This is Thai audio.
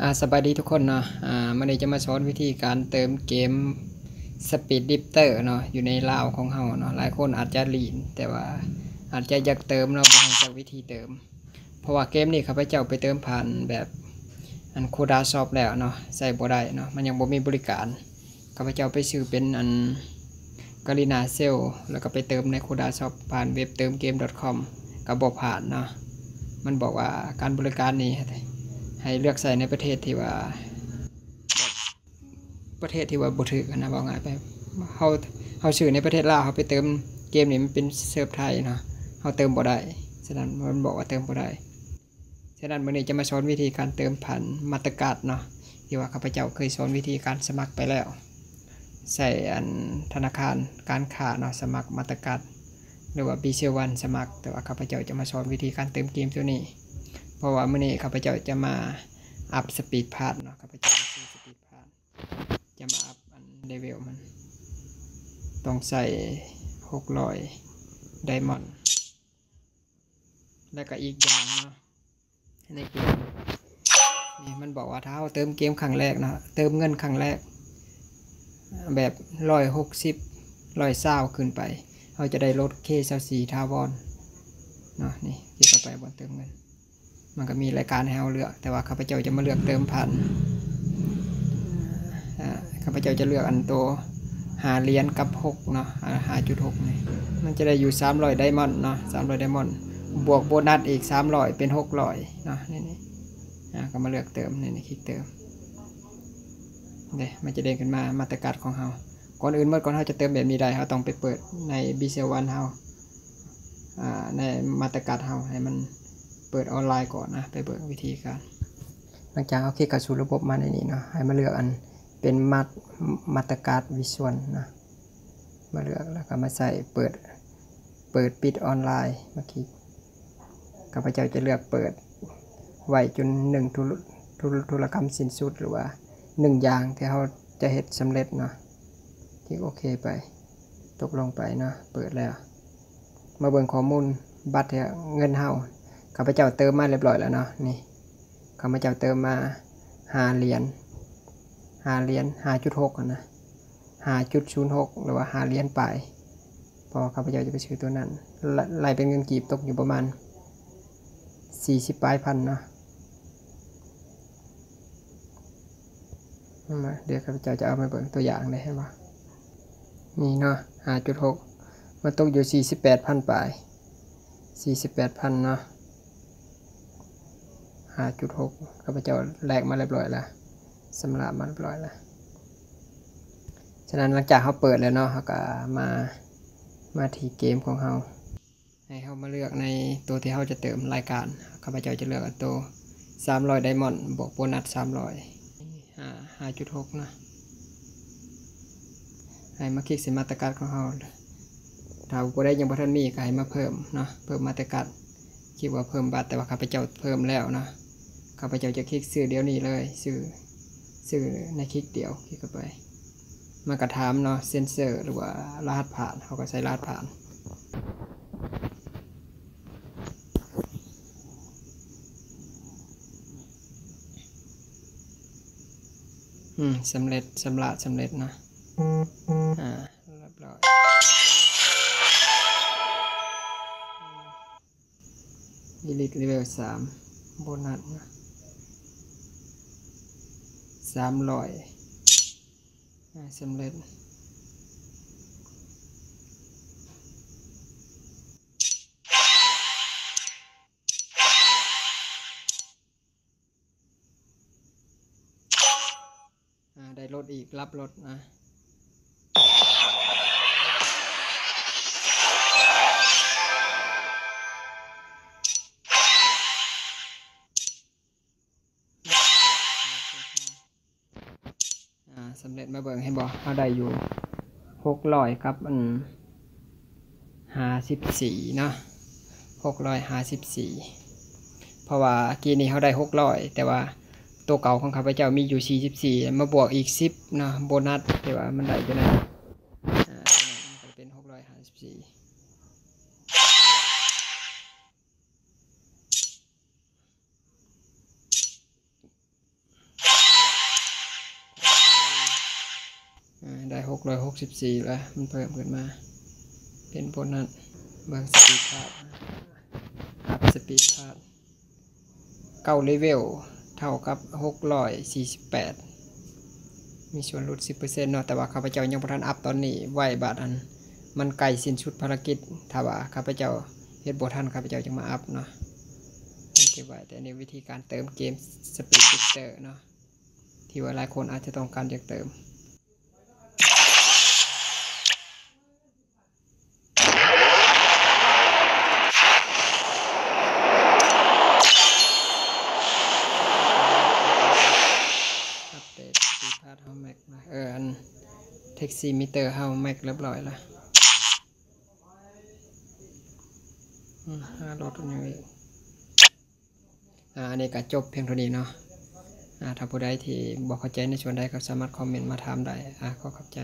อ่าสบายดีทุกคนเนาะอ่ามันนี้จะมาสอนวิธีการเติมเกมสปีดดิปเตอร์เนาะอยู่ในลาวของเฮาเนาะหลายคนอาจจะลีน แต่ว่าอาจจะอยากเติมเนาะบ่รู้จักวิธีเติม เพราะว่าเกมนี้ข้าพเจ้าไปเติมผ่านแบบอันโคดาซอฟแล้วเนาะใส่บ่ได้เนาะมันยังบ่มีบริการข้าพเจ้าไปซื้อเป็นอันกาลินาเซลแล้วก็ไปเติมในโคดาซอฟผ่านเว็บเติมเกม .com ก็บ่ผ่านเนาะมันบอกว่าการบริการนี้ ให้เลือกใส่ในประเทศที่ว่า ประเทศที่ว่าบ่ถือกันะบอกง่ายไปเฮาเฮาซื้อในประเทศลาวเฮาไปเติมเกมนี่มันเป็นเซิร์ฟไทยเนาะเฮาเติมบ่ได้ฉะนั้นมันบอกว่าเติมบ่ได้ฉะนั้นมื้อนี้จะมาสอนวิธีการเติมผ่านมาตรการเนาะที่ว่าข้าพเจ้าเคยสอนวิธีการสมัครไปแล้วใส่อันธนาคารการค้าเนาะสมัครมาตรการหรือว่า b ีวันสมัคร แต่ว่าข้าพเจ้าจะมาสอนวิธีการเติมเกมตัวนี้ ราะว่ามื่อนี้ข้าพเจ้าจะมาอัพสปีดพาดเนาะข้าพเจ้าจะซื้อสปีดพาดจะมาอัพอันเลเวลมัน ต้องใส่หกร้อยไดมอนด์แล้วก็อีกอย่างเนาะในเกมนี่มันบอกว่าถ้าเราเติมเกมครั้งแรกเนาะเติมเงินครั้งแรก แบบร้อยหกสิบร้อยเศร้าขึ้นไป เราจะได้ลดเคเซาสีทาวอนเนาะนี่คลิกเข้าไปบนเติมเงิน มันก็มีรายการให้เราเลือก แต่ว่าข้าพเจ้าจะมาเลือกเติมพันอ่าข้าพเจ้าจะเลือกอันโตวหาเหรียญกับหกเนาะหาจุดหกนี่มันจะได้อยู่สามร้อยไดมอนด์เนาะสามร้อยไดมอนด์บวกโบนัสอีกสามร้อยเป็นหกร้อยเนาะนี่นี่ก็มาเลือกเติมนี่นี่คลิกเติมเด้มันจะเด้งขึ้นมามาตรการของเราก่อนอื่นเมื่อก่อนเราจะเติมแบบนี้ได้เราต้องไปเปิดในบีเซวันเราอ่าในมาตรการเราให้มัน เปิดออนไลน์ก่อนนะไปเบิกวิธีการ หลังจากเอาคลิกกับสู่ระบบมาในนี้เนาะให้มาเลือกอันเป็นมาตมาตรการวิชวลนะมาเลือกแล้วก็มาใส่เปิดเปิดปิดออนไลน์เมาคลิกข้าพเจ้าจะเลือกเปิดไว้จนหนึ่งธุรธุรธุรกรรมสิ้นสุดหรือว่าหนึ่งอย่างที่เขาจะเฮ็ดสำเร็จเนาะคลิกโอเคไป ตกลงไปเนาะเปิดแล้ว มาเบิ่งข้อมูลบัตรเนี่ยเงินเฮา ข้าพเจ้าเติมมาเรียบร้อยแล้วเนาะนี่ข้าพเจ้าเติมมาหาเหรียญหาเหรียญหาจุดหกนะหาจุดศูนย์หกหรือว่าหาเหรียญไปพอข้าพเจ้าจะไปซื้อตัวนั้นไลไล่เป็นเงินกีบตกอยู่ประมาณสี่สิบปลายพันเนาะมาเดี๋ยวข้าพเจ้าจะเอามาเบิ่งตัวอย่างเลยให้ว่านี่เนาะหาจุดหกมันตกอยู่สี่สิบแปดพันปลายสี่สิบแปดพันเนาะ ห้าจุดหกข้าพเจ้าแลกมาเรียบร้อยแล้วสำหรับมาเรียบร้อยแล้วฉะนั้นหลังจากเขาเปิดแล้วเนาะเขาก็มามาที่เกมของเขาให้เขามาเลือกในตัวที่เขาจะเติมรายการข้าพเจ้าจะเลือกตัวสามรอยไดมอนด์บวกโบนัสสามรอยห้าห้าจุดหกนะให้มาคลิกสิมาตรการของเขาถ้าบ่ได้ยังบ่ทันมีก็ให้มาเพิ่มเนาะเพิ่มมาตรการคิดว่าเพิ่มบัตรแต่ว่าข้าพเจ้าเพิ่มแล้วเนาะ ข้าพเจ้าจะคลิกซื้อเดี๋ยวนี้เลยซื้อซื้อในคลิกเดียวคลิกเข้าไปมากระถามเนาะเซนเซอร์หรือว่ารหัสผ่านเขาก็ใช้รหัสผ่านอืมสำเร็จสำระสำเร็จนะอ่าเรียบร้อยอีลิทเลเวลสามโบนัสนะ สามร้อยสำเร็จได้รถอีกรับรถนะ สำเร็จมาเบิ่งให้บอกเขาได้อยู่หกร้อยครับอันห้าสิบสี่เนาะหกร้อยห้าสิบสี่เพราะว่ากีนี้เขาได้หกร้อยแต่ว่าตัวเก่าของข้าพเจ้ามีอยู่สี่สิบสี่มาบวกอีกสิบเนาะโบนัสแต่ว่ามันได้อยู่นะอ่าตัวนั้นมันเป็นหกร้อยห้าสิบสี่ ได้หกร้อยหกสิบสี่แล้ว มันเพิ่มขึ้นมา เป็นโบนนั้นเบิ่งสปีดพาดอัพสปีดพาดเก้าเลเวล เท่ากับหกร้อยสี่สิบแปดมีส่วนลดสิบเปอร์เซ็นต์เนาะแต่ว่าข้าพเจ้ายังบ่ทันอัพตอนนี้ไหวบาทอัน มันใกลสิ้นสุดภารกิจถ้าว่าข้าพเจ้าเฮ็ดบทันข้าพเจ้าจึงมาอัพเนาะเก็บไว้แต่ในวิธีการเติมเกมสปีดฟิกเตอร์เนาะที่ว่าหลายคนอาจจะต้องการอยากเติม อัปเดตสปีดพาดเฮาแม็กนะเอออันแท็กซี่มิเตอร์เฮาแม็กเรียบร้อยแล้วอืมห้ารถยังอีกอ่าอันนี้ก็จบเพียงเท่านี้เนาะอ่าถ้าผู้ใดที่บอกเข้าใจในส่วนใดก็สามารถคอมเมนต์มาถามได้อ่าขอขอบใจ